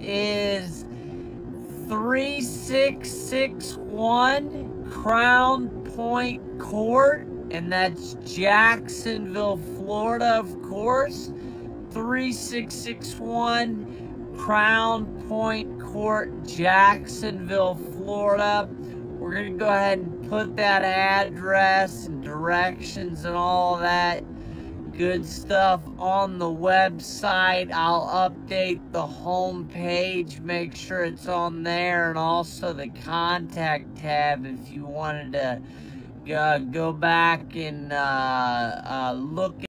is 3661 Crown Point Court, and that's Jacksonville, Florida, of course. 3661 Crown Point Court, Jacksonville, Florida. We're going to go ahead and put that address and directions and all that good stuff on the website. I'll update the home page, make sure it's on there, and also the contact tab if you wanted to uh, go back and uh, uh, look